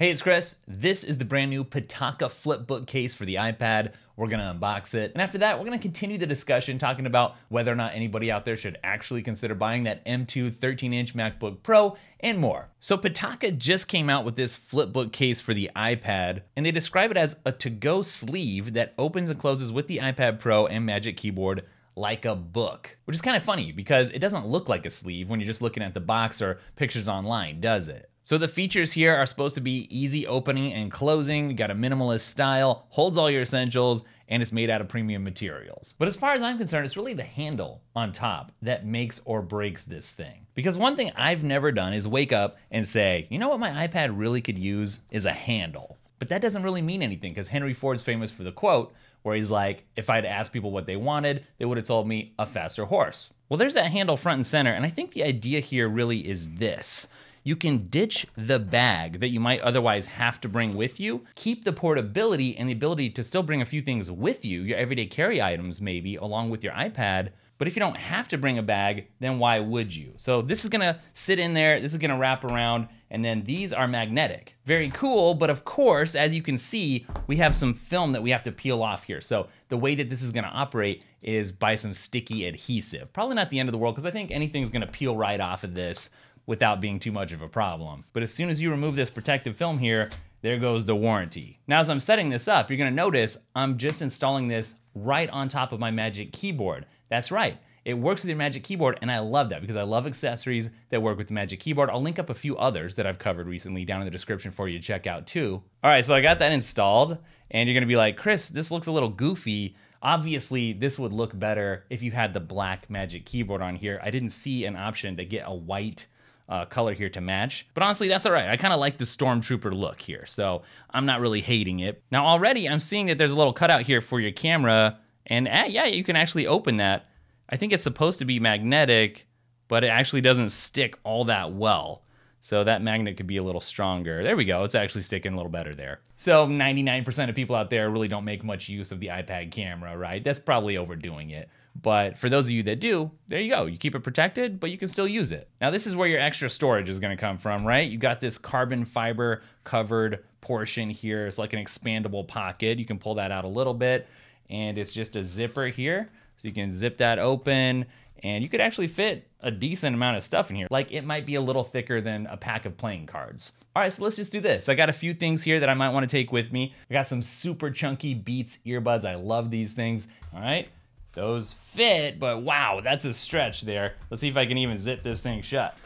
Hey, it's Chris. This is the brand new Pitaka Flipbook case for the iPad. We're gonna unbox it. And after that, we're gonna continue the discussion talking about whether or not anybody out there should actually consider buying that M2 13 inch MacBook Pro and more. So Pitaka just came out with this Flipbook case for the iPad, and they describe it as a to-go sleeve that opens and closes with the iPad Pro and Magic Keyboard like a book, which is kind of funny because it doesn't look like a sleeve when you're just looking at the box or pictures online, does it? So the features here are supposed to be easy opening and closing, you got a minimalist style, holds all your essentials, and it's made out of premium materials. But as far as I'm concerned, it's really the handle on top that makes or breaks this thing. Because one thing I've never done is wake up and say, you know what my iPad really could use is a handle. But that doesn't really mean anything because Henry Ford's famous for the quote where he's like, if I'd asked people what they wanted, they would have told me a faster horse. Well, there's that handle front and center, and I think the idea here really is this you can ditch the bag that you might otherwise have to bring with you, keep the portability and the ability to still bring a few things with you, your everyday carry items maybe, along with your iPad, but if you don't have to bring a bag, then why would you? So this is gonna sit in there, this is gonna wrap around, and then these are magnetic. Very cool, but of course, as you can see, we have some film that we have to peel off here. So the way that this is gonna operate is by some sticky adhesive. Probably not the end of the world, because I think anything's gonna peel right off of this without being too much of a problem. But as soon as you remove this protective film here, there goes the warranty. Now, as I'm setting this up, you're gonna notice I'm just installing this right on top of my Magic Keyboard. That's right. It works with your Magic Keyboard, and I love that because I love accessories that work with the Magic Keyboard. I'll link up a few others that I've covered recently down in the description for you to check out too. All right, so I got that installed, and you're gonna be like, Chris, this looks a little goofy. Obviously, this would look better if you had the black Magic Keyboard on here. I didn't see an option to get a white uh, color here to match. But honestly, that's all right. I kind of like the Stormtrooper look here, so I'm not really hating it. Now already I'm seeing that there's a little cutout here for your camera, and uh, yeah, you can actually open that. I think it's supposed to be magnetic, but it actually doesn't stick all that well. So that magnet could be a little stronger. There we go, it's actually sticking a little better there. So 99% of people out there really don't make much use of the iPad camera, right? That's probably overdoing it. But for those of you that do, there you go. You keep it protected, but you can still use it. Now, this is where your extra storage is going to come from, right? You got this carbon fiber covered portion here. It's like an expandable pocket. You can pull that out a little bit, and it's just a zipper here. So you can zip that open, and you could actually fit a decent amount of stuff in here. Like it might be a little thicker than a pack of playing cards. All right, so let's just do this. I got a few things here that I might want to take with me. I got some super chunky Beats earbuds. I love these things. All right, those fit, but wow, that's a stretch there. Let's see if I can even zip this thing shut.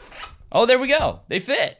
Oh, there we go. They fit.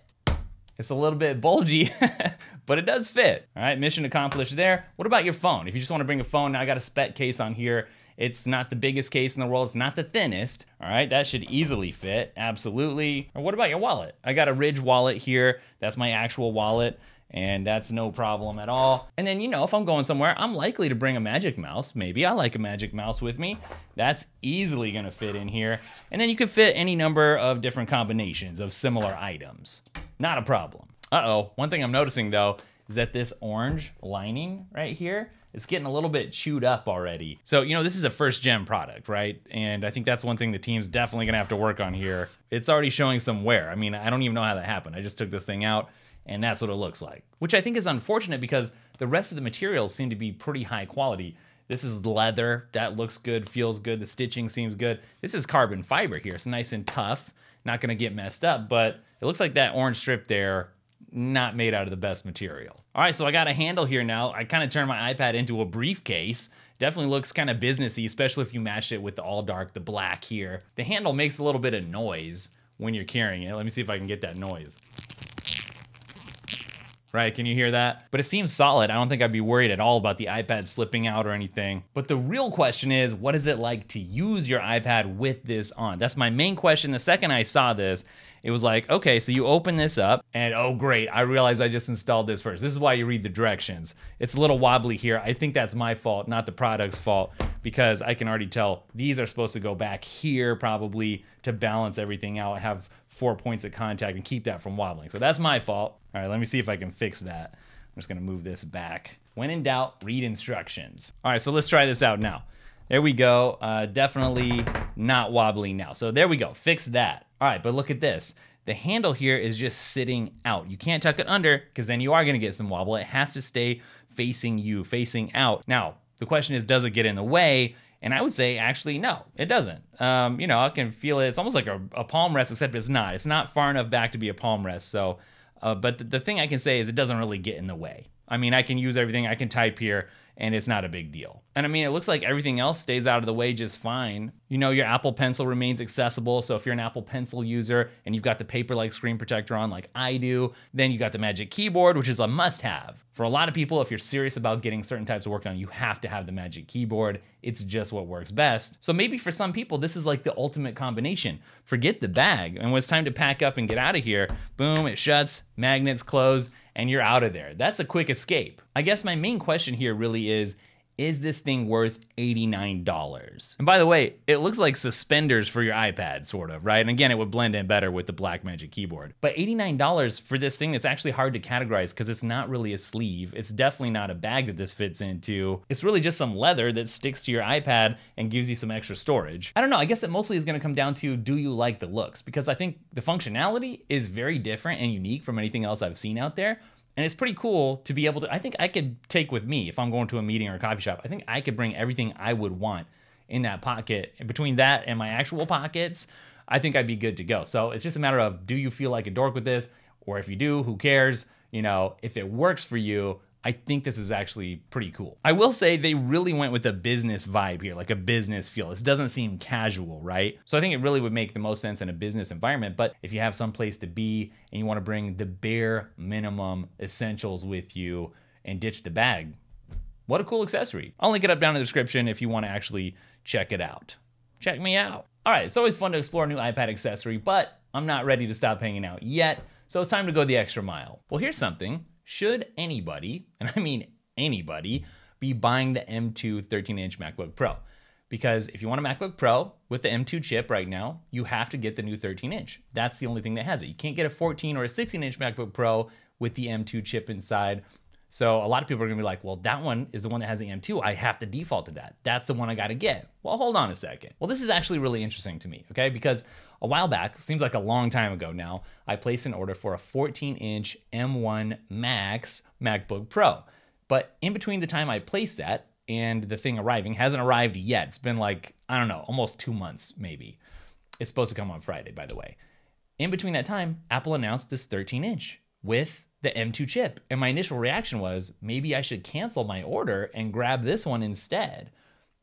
It's a little bit bulgy, but it does fit. All right, mission accomplished there. What about your phone? If you just want to bring a phone, now I got a Speck case on here. It's not the biggest case in the world. It's not the thinnest. All right, that should easily fit. Absolutely. Or what about your wallet? I got a Ridge wallet here. That's my actual wallet and that's no problem at all. And then, you know, if I'm going somewhere, I'm likely to bring a magic mouse. Maybe I like a magic mouse with me. That's easily gonna fit in here. And then you can fit any number of different combinations of similar items. Not a problem. Uh-oh, one thing I'm noticing though, is that this orange lining right here is getting a little bit chewed up already. So, you know, this is a first gen product, right? And I think that's one thing the team's definitely gonna have to work on here. It's already showing some wear. I mean, I don't even know how that happened. I just took this thing out and that's what it looks like. Which I think is unfortunate because the rest of the materials seem to be pretty high quality. This is leather, that looks good, feels good, the stitching seems good. This is carbon fiber here, it's nice and tough, not gonna get messed up, but it looks like that orange strip there, not made out of the best material. All right, so I got a handle here now. I kind of turned my iPad into a briefcase. Definitely looks kind of businessy, especially if you match it with the all dark, the black here. The handle makes a little bit of noise when you're carrying it. Let me see if I can get that noise right? Can you hear that? But it seems solid. I don't think I'd be worried at all about the iPad slipping out or anything. But the real question is, what is it like to use your iPad with this on? That's my main question. The second I saw this, it was like, okay, so you open this up and oh great, I realized I just installed this first. This is why you read the directions. It's a little wobbly here. I think that's my fault, not the product's fault, because I can already tell these are supposed to go back here probably to balance everything out, have four points of contact and keep that from wobbling. So that's my fault. All right, let me see if I can fix that. I'm just gonna move this back. When in doubt, read instructions. All right, so let's try this out now. There we go, uh, definitely not wobbly now. So there we go, fix that. All right, but look at this. the handle here is just sitting out. You can't tuck it under because then you are gonna get some wobble. It has to stay facing you, facing out. Now, the question is, does it get in the way? And I would say, actually, no, it doesn't. Um, you know, I can feel it. It's almost like a, a, palm rest, except it's not. It's not far enough back to be a palm rest. So, uh, but the, the thing I can say is it doesn't really get in the way. I mean, I can use everything. I can type here and it's not a big deal. And I mean, it looks like everything else stays out of the way just fine. You know, your Apple Pencil remains accessible. So if you're an Apple Pencil user and you've got the Paperlike screen protector on like I do, then you got the Magic Keyboard, which is a must-have. For a lot of people, if you're serious about getting certain types of work done, you have to have the Magic Keyboard. It's just what works best. So maybe for some people, this is like the ultimate combination. Forget the bag. And when it's time to pack up and get out of here, boom, it shuts, magnets close, and you're out of there. That's a quick escape. I guess my main question here really is is this thing worth $89? And by the way, it looks like suspenders for your iPad, sort of, right? And again, it would blend in better with the black Magic Keyboard. But $89 for this thing that's actually hard to categorize because it's not really a sleeve. It's definitely not a bag that this fits into. It's really just some leather that sticks to your iPad and gives you some extra storage. I don't know, I guess it mostly is gonna come down to do you like the looks? Because I think the functionality is very different and unique from anything else I've seen out there. And it's pretty cool to be able to, I think I could take with me if I'm going to a meeting or a coffee shop, I think I could bring everything I would want in that pocket. Between that and my actual pockets, I think I'd be good to go. So it's just a matter of do you feel like a dork with this? Or if you do, who cares? You know, if it works for you, I think this is actually pretty cool. I will say they really went with a business vibe here, like a business feel. This doesn't seem casual, right? So I think it really would make the most sense in a business environment. But if you have some place to be and you want to bring the bare minimum essentials with you and ditch the bag, what a cool accessory. I'll link it up down in the description if you want to actually check it out. Check me out. All right, it's always fun to explore a new iPad accessory, but I'm not ready to stop hanging out yet, so it's time to go the extra mile. Well, here's something should anybody, and I mean anybody, be buying the M2 13 inch MacBook Pro? Because if you want a MacBook Pro with the M2 chip right now, you have to get the new 13 inch. That's the only thing that has it. You can't get a 14 or a 16 inch MacBook Pro with the M2 chip inside. So a lot of people are gonna be like, well, that one is the one that has the M2. I have to default to that. That's the one I gotta get. Well, hold on a second. Well, this is actually really interesting to me, okay? Because a while back, seems like a long time ago now, I placed an order for a 14 inch M1 Max MacBook Pro. But in between the time I placed that and the thing arriving, hasn't arrived yet. It's been like, I don't know, almost two months maybe. It's supposed to come on Friday, by the way. In between that time, Apple announced this 13 inch with the M2 chip. And my initial reaction was maybe I should cancel my order and grab this one instead.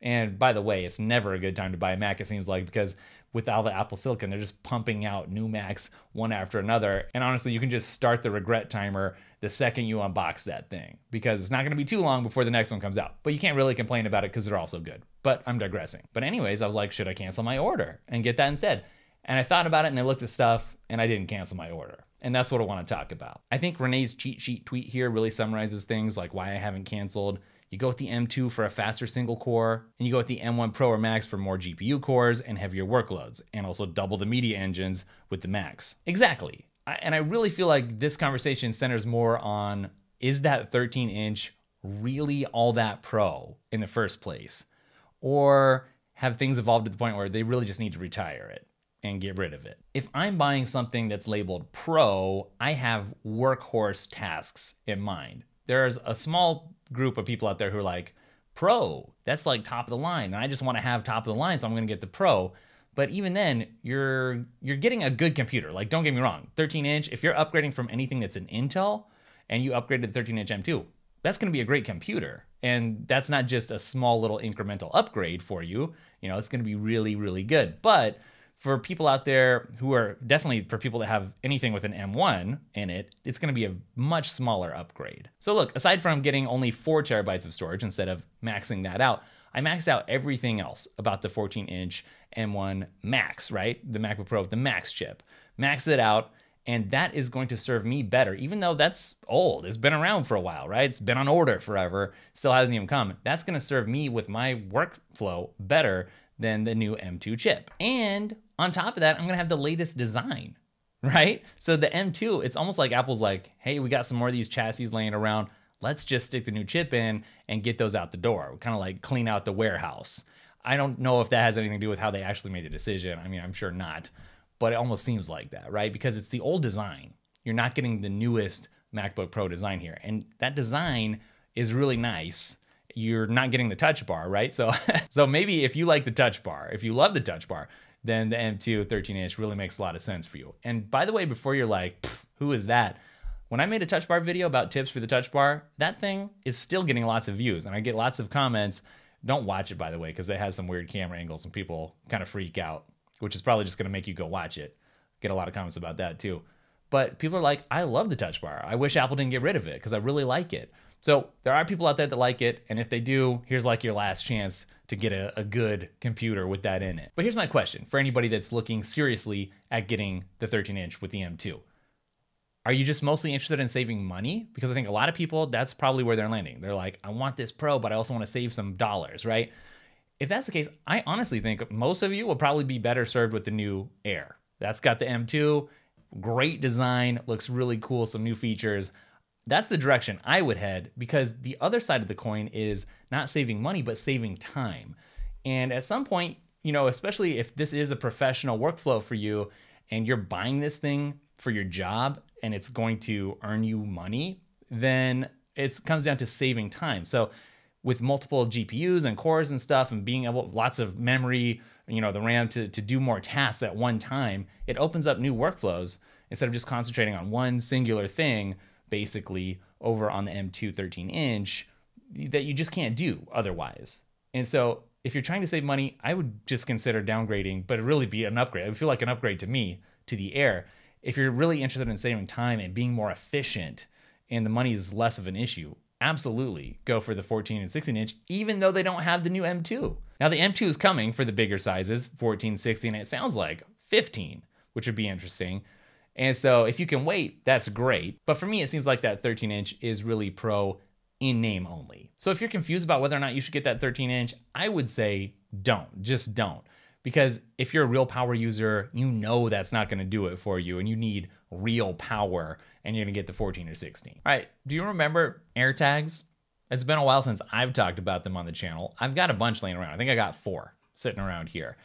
And by the way, it's never a good time to buy a Mac, it seems like, because with all the Apple Silicon, they're just pumping out new Macs one after another. And honestly, you can just start the regret timer the second you unbox that thing because it's not going to be too long before the next one comes out. But you can't really complain about it because they're all so good. But I'm digressing. But, anyways, I was like, should I cancel my order and get that instead? And I thought about it and I looked at stuff and I didn't cancel my order. And that's what I want to talk about. I think Rene's cheat sheet tweet here really summarizes things like why I haven't canceled you go with the M2 for a faster single core, and you go with the M1 Pro or Max for more GPU cores and heavier workloads, and also double the media engines with the Max. Exactly. And I really feel like this conversation centers more on is that 13 inch really all that pro in the first place? Or have things evolved to the point where they really just need to retire it? And get rid of it. If I'm buying something that's labeled Pro, I have workhorse tasks in mind. There's a small group of people out there who are like, pro, that's like top of the line. And I just want to have top of the line, so I'm going to get the pro. But even then, you're you're getting a good computer. Like, don't get me wrong, 13 inch. If you're upgrading from anything that's an Intel, and you upgraded 13 inch M2, that's going to be a great computer. And that's not just a small little incremental upgrade for you. You know, it's going to be really, really good. But for people out there who are definitely for people that have anything with an M1 in it, it's going to be a much smaller upgrade. So look, aside from getting only four terabytes of storage instead of maxing that out, I maxed out everything else about the 14 inch M1 Max, right? The MacBook Pro with the Max chip. Maxed it out, and that is going to serve me better, even though that's old. It's been around for a while, right? It's been on order forever, still hasn't even come. That's going to serve me with my workflow better than the new M2 chip. And on top of that, I'm gonna have the latest design, right? So the M2, it's almost like Apple's like, hey, we got some more of these chassis laying around. Let's just stick the new chip in and get those out the door. Kind of like clean out the warehouse. I don't know if that has anything to do with how they actually made the decision. I mean, I'm sure not. but it almost seems like that, right? Because it's the old design. You're not getting the newest MacBook Pro design here. And that design is really nice. You're not getting the touch bar, right? So so maybe if you like the touch bar, if you love the touch bar, then the M2 13 inch really makes a lot of sense for you. And by the way, before you're like, who is that? When I made a touch bar video about tips for the touch bar, that thing is still getting lots of views and I get lots of comments. Don't watch it, by the way, because it has some weird camera angles and people kind of freak out, which is probably just going to make you go watch it. Get a lot of comments about that too. But people are like, I love the touch bar. I wish Apple didn't get rid of it because I really like it. So there are people out there that like it. And if they do, here's like your last chance to get a, a, good computer with that in it. But here's my question for anybody that's looking seriously at getting the 13 inch with the M2. Are you just mostly interested in saving money? Because I think a lot of people, that's probably where they're landing. They're like, I want this Pro, but I also want to save some dollars, right? If that's the case, I honestly think most of you will probably be better served with the new Air. That's got the M2, great design, looks really cool, some new features. That's the direction I would head because the other side of the coin is not saving money, but saving time. And at some point, you know, especially if this is a professional workflow for you and you're buying this thing for your job and it's going to earn you money, then it comes down to saving time. So with multiple GPUs and cores and stuff and being able lots of memory, you know, the RAM to, to do more tasks at one time, it opens up new workflows instead of just concentrating on one singular thing, basically over on the M2 13 inch that you just can't do otherwise. And so if you're trying to save money, I would just consider downgrading, but it really be an upgrade. It would feel like an upgrade to me to the Air. If you're really interested in saving time and being more efficient and the money is less of an issue, absolutely go for the 14 and 16 inch, even though they don't have the new M2. Now, the M2 is coming for the bigger sizes 14, 16, it sounds like 15, which would be interesting. And so if you can wait, that's great. But for me, it seems like that 13 inch is really pro in name only. So if you're confused about whether or not you should get that 13 inch, I would say don't, just don't. Because if you're a real power user, you know that's not gonna do it for you and you need real power and you're gonna get the 14 or 16. All right, do you remember AirTags? It's been a while since I've talked about them on the channel. I've got a bunch laying around. I think I got four sitting around here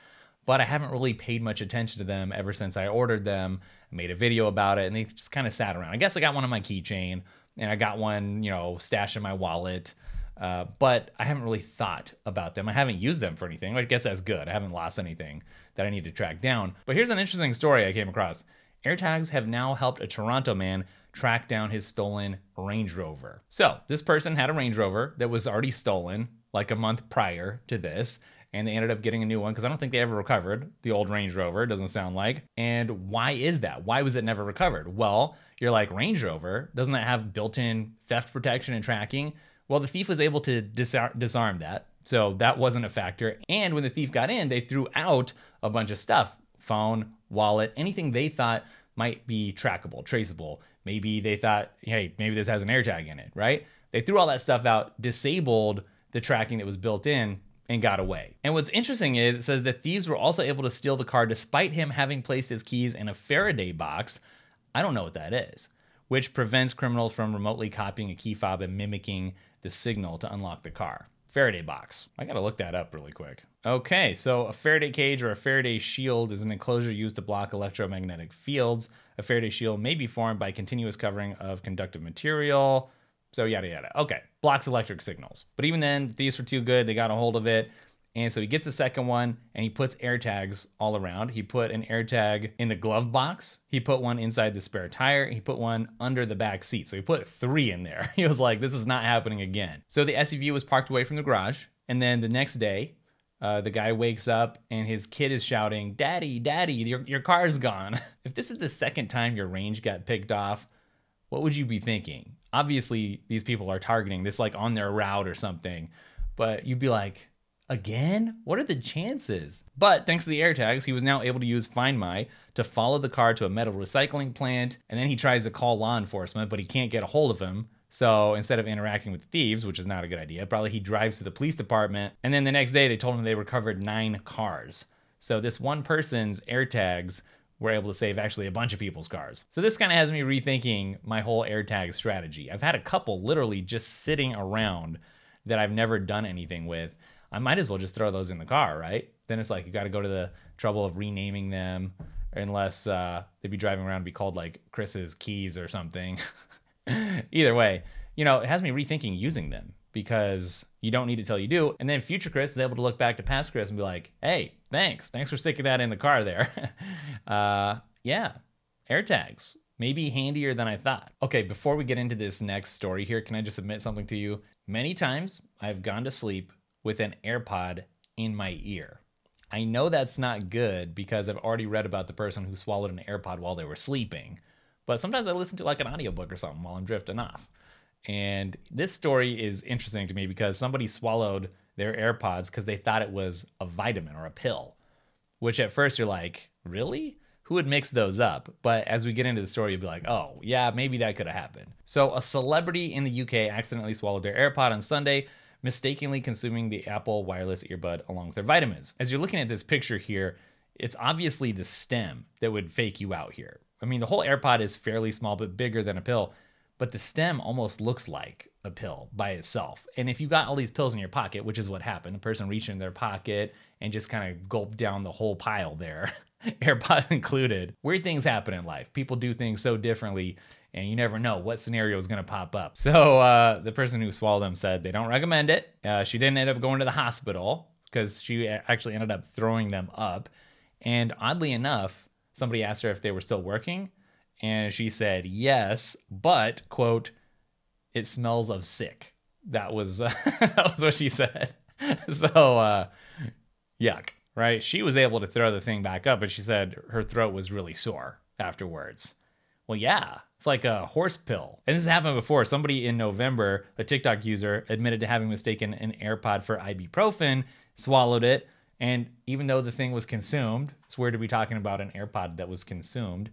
but I haven't really paid much attention to them ever since I ordered them. I made a video about it and they just kind of sat around. I guess I got one on my keychain and I got one, you know, stashed in my wallet. Uh, but I haven't really thought about them. I haven't used them for anything. I guess that's good. I haven't lost anything that I need to track down. But here's an interesting story I came across. AirTags have now helped a Toronto man track down his stolen Range Rover. So, this person had a Range Rover that was already stolen like a month prior to this and they ended up getting a new one because I don't think they ever recovered the old Range Rover, doesn't sound like. And why is that? Why was it never recovered? Well, you're like, Range Rover, doesn't that have built in theft protection and tracking? Well, the thief was able to disar- disarm that. So that wasn't a factor. And when the thief got in, they threw out a bunch of stuff phone, wallet, anything they thought might be trackable, traceable. Maybe they thought, hey, maybe this has an AirTag in it, right? They threw all that stuff out, disabled the tracking that was built in, and got away. And what's interesting is it says that thieves were also able to steal the car despite him having placed his keys in a Faraday box. I don't know what that is, which prevents criminals from remotely copying a key fob and mimicking the signal to unlock the car. Faraday box. I gotta look that up really quick. Okay, so a Faraday cage or a Faraday shield is an enclosure used to block electromagnetic fields. A Faraday shield may be formed by continuous covering of conductive material. So yada yada. Okay, blocks electric signals. But even then, these were too good. They got a hold of it. And so he gets the second one and he puts AirTags all around. He put an AirTag in the glove box. He put one inside the spare tire. He put one under the back seat. So he put three in there. He was like, this is not happening again. So the SUV was parked away from the garage. And then the next day, uh, the guy wakes up and his kid is shouting, Daddy, Daddy, your, your car's gone. if this is the second time your range got picked off, what would you be thinking? Obviously, these people are targeting this like on their route or something, but you'd be like, again? What are the chances? But thanks to the AirTags, he was now able to use Find My to follow the car to a metal recycling plant, and then he tries to call law enforcement, but he can't get a hold of him. So instead of interacting with thieves, which is not a good idea, probably he drives to the police department, and then the next day they told him they recovered nine cars. So this one person's AirTags were able to save actually a bunch of people's cars. So this kind of has me rethinking my whole AirTag strategy. I've had a couple literally just sitting around that I've never done anything with. I might as well just throw those in the car, right? Then it's like you got to go to the trouble of renaming them, unless uh, they'd be driving around and be called like Chris's keys or something. Either way, you know, it has me rethinking using them because you don't need it till you do. And then future Chris is able to look back to past Chris and be like, hey, thanks. Thanks for sticking that in the car there. uh, yeah, AirTags. Maybe handier than I thought. Okay, before we get into this next story here, can I just admit something to you? Many times I've gone to sleep with an AirPod in my ear. I know that's not good because I've already read about the person who swallowed an AirPod while they were sleeping. But sometimes I listen to like an audiobook or something while I'm drifting off. And this story is interesting to me because somebody swallowed their AirPods because they thought it was a vitamin or a pill, which at first you're like, really? Who would mix those up? But as we get into the story, you'll be like, oh, yeah, maybe that could have happened. So, a celebrity in the UK accidentally swallowed their AirPod on Sunday, mistakenly consuming the Apple wireless earbud along with their vitamins. As you're looking at this picture here, it's obviously the stem that would fake you out here. I mean, the whole AirPod is fairly small, but bigger than a pill but the stem almost looks like a pill by itself. And if you got all these pills in your pocket, which is what happened, the person reached in their pocket and just kind of gulped down the whole pile there, AirPods included. Weird things happen in life. People do things so differently, and you never know what scenario is going to pop up. So uh, the person who swallowed them said they don't recommend it. Uh, she didn't end up going to the hospital because she actually ended up throwing them up. And oddly enough, somebody asked her if they were still working and she said, yes, but, quote, it smells of sick. That was, uh, that was what she said. so, uh, yuck, right? She was able to throw the thing back up, but she said her throat was really sore afterwards. Well, yeah, it's like a horse pill. And this has happened before. Somebody in November, a TikTok user, admitted to having mistaken an AirPod for ibuprofen, swallowed it, and even though the thing was consumed, it's weird to be talking about an AirPod that was consumed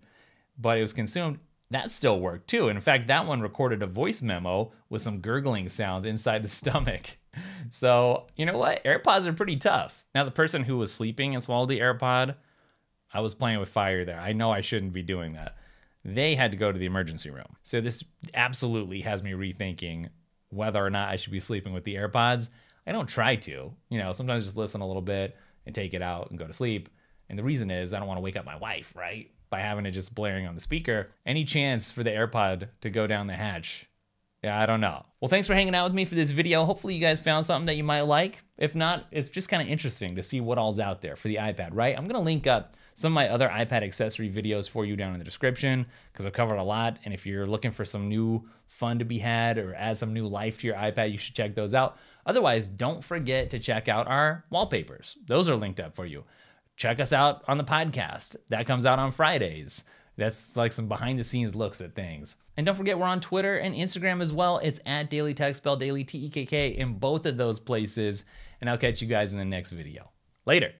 but it was consumed, that still worked too. And in fact, that one recorded a voice memo with some gurgling sounds inside the stomach. So, you know what? AirPods are pretty tough. Now, the person who was sleeping and swallowed the AirPod, I was playing with fire there. I know I shouldn't be doing that. They had to go to the emergency room. So, this absolutely has me rethinking whether or not I should be sleeping with the AirPods. I don't try to. You know, sometimes just listen a little bit and take it out and go to sleep. And the reason is I don't want to wake up my wife, right? By having it just blaring on the speaker. Any chance for the AirPod to go down the hatch? Yeah, I don't know. Well, thanks for hanging out with me for this video. Hopefully you guys found something that you might like. If not, it's just kind of interesting to see what all's out there for the iPad, right? I'm to link up some of my other iPad accessory videos for you down in the description because I've covered a lot. And if you're looking for some new fun to be had or add some new life to your iPad, you should check those out. Otherwise, don't forget to check out our wallpapers. Those are linked up for you check us out on the podcast. That comes out on Fridays. That's like some behind the scenes looks at things. And don't forget, we're on Twitter and Instagram as well. It's at Daily Tech, spelled Daily T E K K, in both of those places. And I'll catch you guys in the next video. Later.